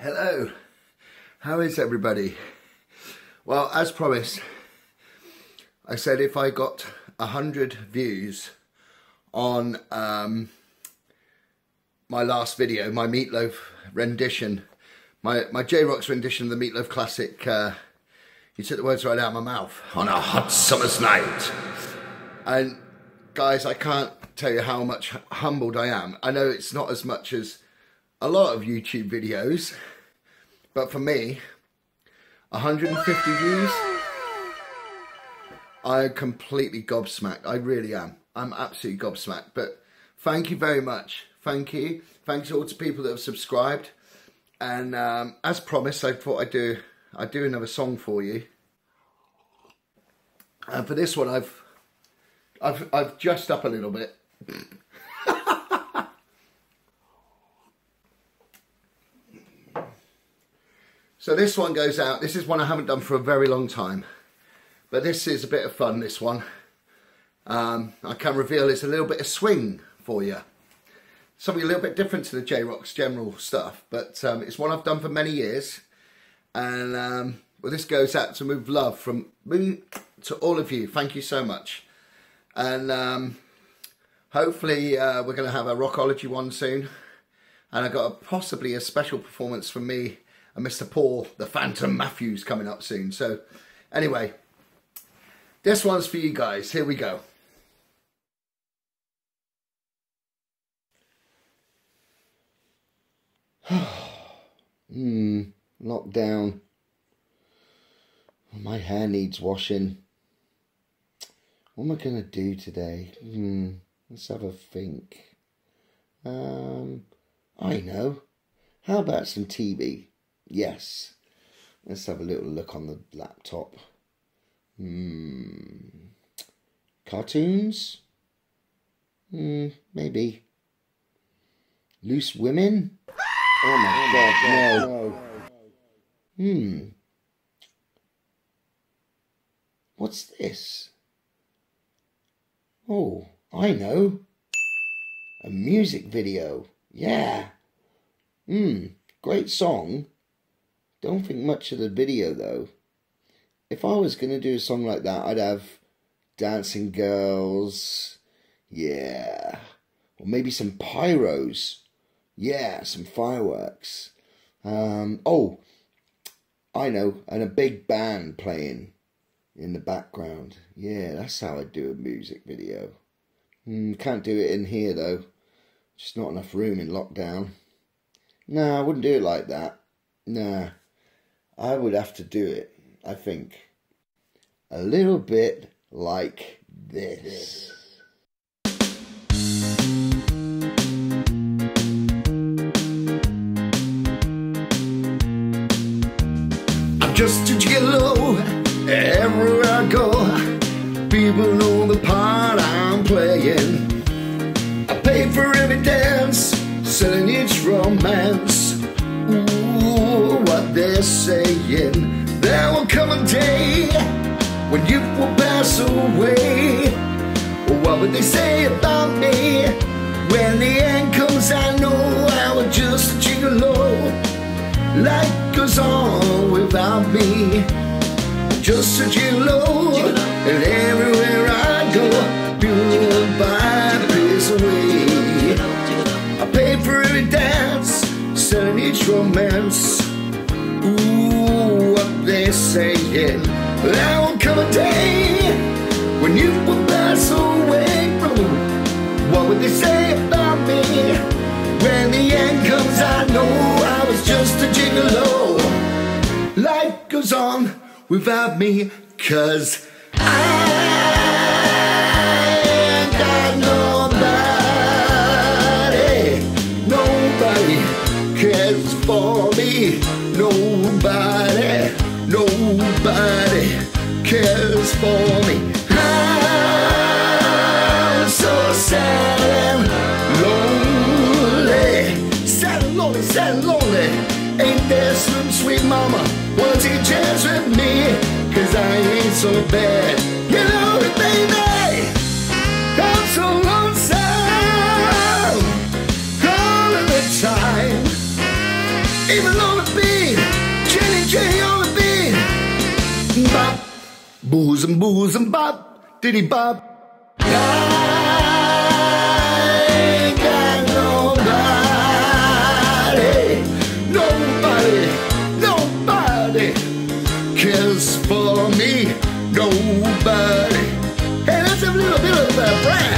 Hello, how is everybody? Well, as promised, I said if I got a hundred views on um, my last video, my Meatloaf rendition, my my Jai Rocks rendition of the Meatloaf classic. Uh, you took the words right out of my mouth. On a hot summer's night, and guys, I can't tell you how much humbled I am. I know it's not as much as a lot of YouTube videos, but for me, 150 views, I'm completely gobsmacked. I really am. I'm absolutely gobsmacked. But thank you very much. Thank you. Thanks all to people that have subscribed. And um, as promised, I thought I'd do I'd do another song for you. And for this one, I've I've I've just up a little bit. So this one goes out. This is one I haven't done for a very long time. But this is a bit of fun, this one. Um, I can reveal it's a little bit of swing for you. Something a little bit different to the Jai Rocks general stuff. But um, it's one I've done for many years. And um, well, this goes out to move love from me to all of you. Thank you so much. And um, hopefully uh, we're going to have a Rockology one soon. And I've got a, possibly a special performance from me and Mr. Paul, the Phantom Matthews, coming up soon. So, anyway, this one's for you guys. Here we go. Hmm, lockdown. My hair needs washing. What am I going to do today? Hmm, let's have a think. Um, I know. How about some TV? Yes. Let's have a little look on the laptop. Hmm. Cartoons? Hmm, maybe. Loose women? Oh my god, no. Hmm. What's this? Oh, I know. A music video. Yeah. Hmm, great song. Don't think much of the video though. If I was going to do a song like that, I'd have dancing girls. Yeah. Or maybe some pyros. Yeah, some fireworks. Um, oh, I know, and a big band playing in the background. Yeah, that's how I'd do a music video. Mm, can't do it in here though. Just not enough room in lockdown. Nah, I wouldn't do it like that. Nah. I would have to do it, I think, a little bit like this. I'm just a gigolo everywhere I go. People know the part I'm playing. I pay for every dance, selling each romance they're saying there will come a day when you will pass away. What would they say about me? When the end comes, I know I was just a gigolo. Life goes on without me. Just a gigolo, and everywhere I go, goodbye pays away. I pay for every dance, selling each romance. Saying. There will come a day when you will pass away. from What would they say about me? When the end comes, I know I was just a gigolo. Life goes on without me, cause Nobody, cares for me. I'm so sad and lonely. Sad and lonely, sad and lonely. Ain't there some sweet mama wanna take a chance with me? Cause I ain't so bad. You know it, baby. Booze and booze and bop, diddy bop. Nobody, nobody, nobody cares for me, nobody. Hey, that's a little bit of a brand.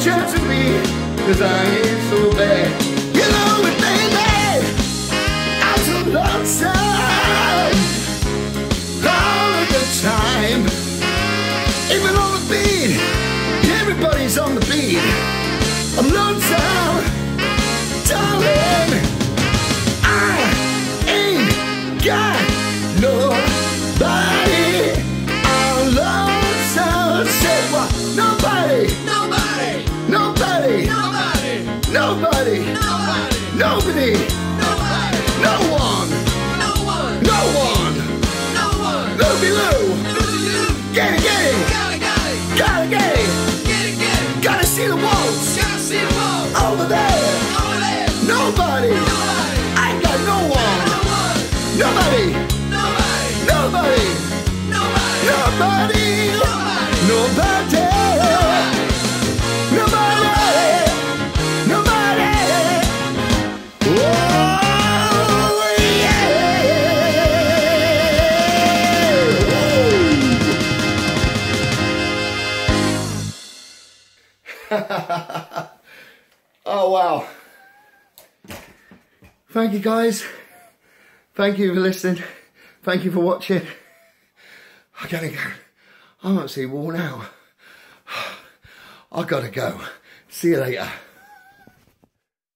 a chance me? Cause I ain't so bad. You know it, baby. I'm so lonesome all of the time. Even on the beat, everybody's on the beat. Nobody, nobody, nobody, no one, no one, no one. no one. Looby Loo, Loo-doo-doo. get it, get it, Gotta, gotta, gotta get it. get it, get it. Gotta see the walls Gotta see the wall. over there. Over there. Nobody, Nobody, I got no one. no one, Nobody, nobody, nobody, nobody, nobody, nobody, nobody, oh wow. Thank you guys. Thank you for listening. Thank you for watching. I gotta go. I'm actually worn out. I gotta go. See you later.